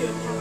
you.